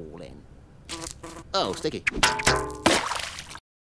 ball in. Oh, sticky.